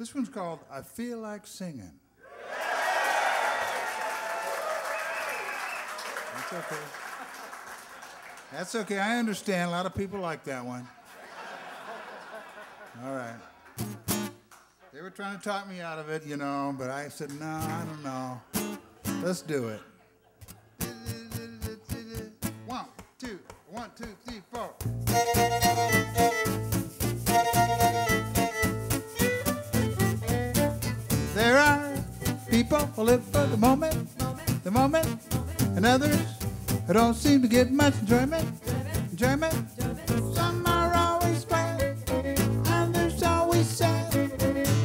This one's called I Feel Like Singing. That's okay. That's okay. I understand. A lot of people like that one. All right. They were trying to talk me out of it, you know, but I said, no, I don't know. Let's do it. People who live for the moment, the moment, and others who don't seem to get much enjoyment, enjoyment. Some are always glad, others always sad.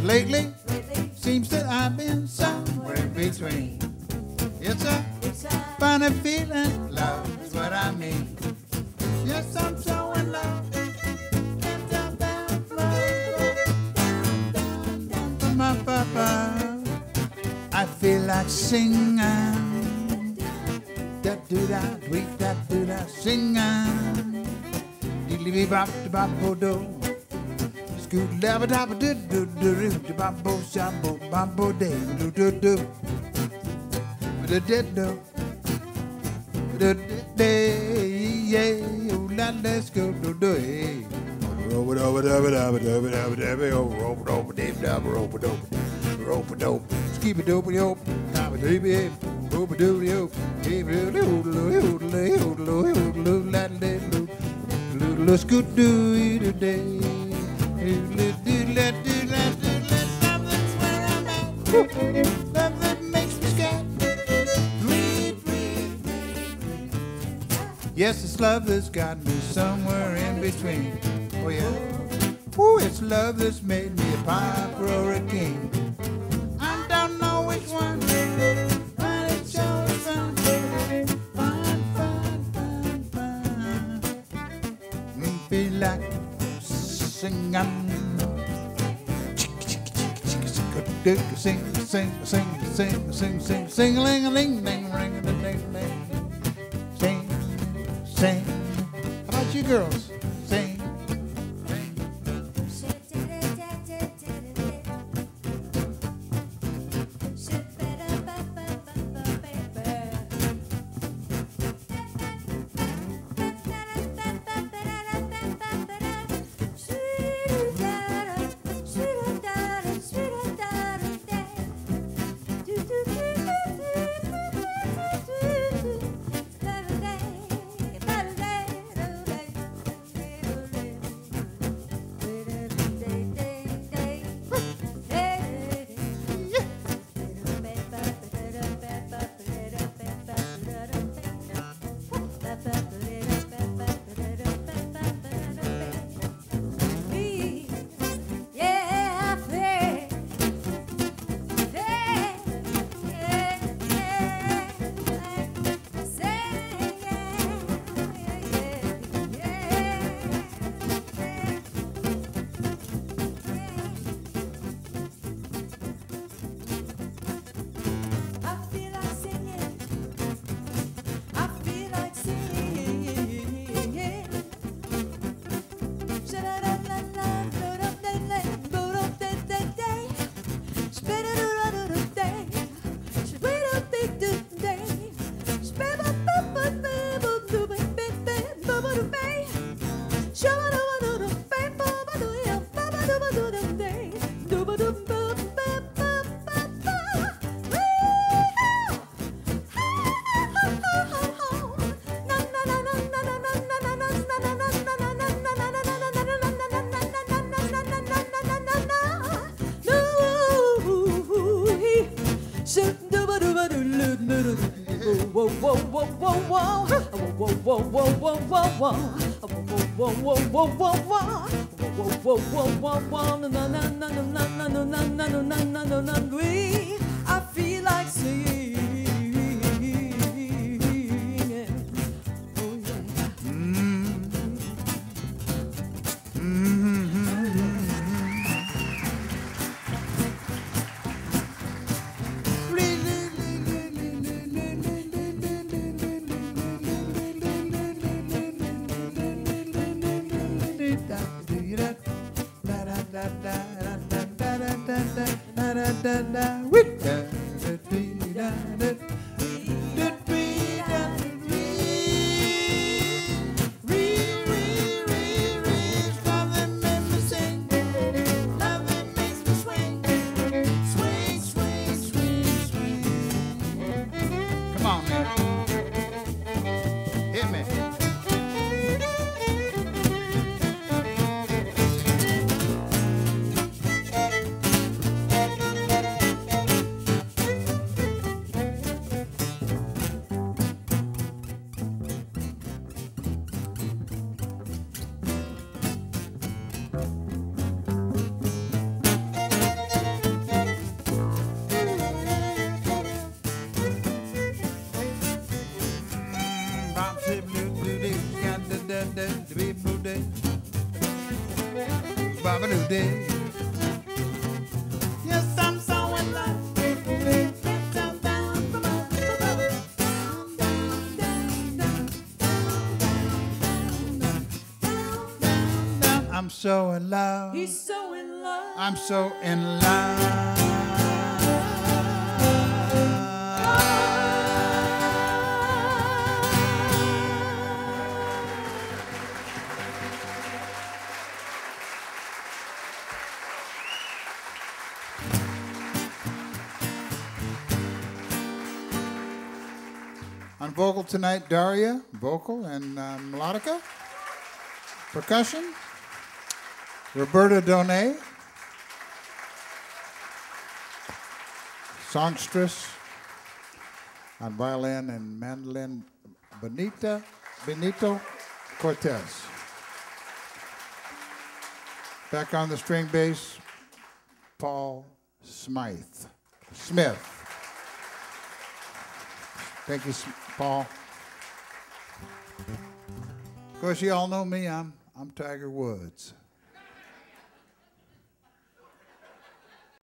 Lately, seems that I've been somewhere in between. It's a funny feeling, love is what I mean. Yes, I'm like singing. Da do da, dwee da do da, singing. Diddly bee bop da bop bo do. Scoot lava da ba do do do do da bop bo shop bo bop bo day do do do. Do do do. Do do do. Yeah, oh la, let's go do do. Hey. Rope dope dope dope dope dope oh rope dope dope dope rope dope rope dope skip it dope dope baby, booba doody oop, baby, oodaloo, oodaloo, oodaloo, oodaloo, laddaloo, doo today. Yes, it's love that's got me somewhere in between. Oh, yeah. Ooh, it's love that's made me a piper or a king. Sing, sing, sing, sing, sing, sing, sing, a ling, a ling, ling, ring, a ling, ling. Sing, sing. How about you girls? Whoa, whoa, whoa, whoa, whoa. Whoa, whoa, whoa, whoa, whoa, whoa. Whoa, whoa, whoa, whoa, whoa, whoa. Whoa, whoa, whoa, whoa. Na, na, na, na, na, na, na, na, na, na, na, na, na, da da Day, day. Yes, I'm so in love. I'm so in love. He's so in love. I'm so in love. On vocal tonight, Daria, vocal and uh, melodica. Percussion, Roberta Donnay. Songstress on violin and mandolin, Benita Benito Cortez. Back on the string bass, Paul Smythe. Smith. Thank you, Paul. Of course, you all know me. I'm I'm Tiger Woods.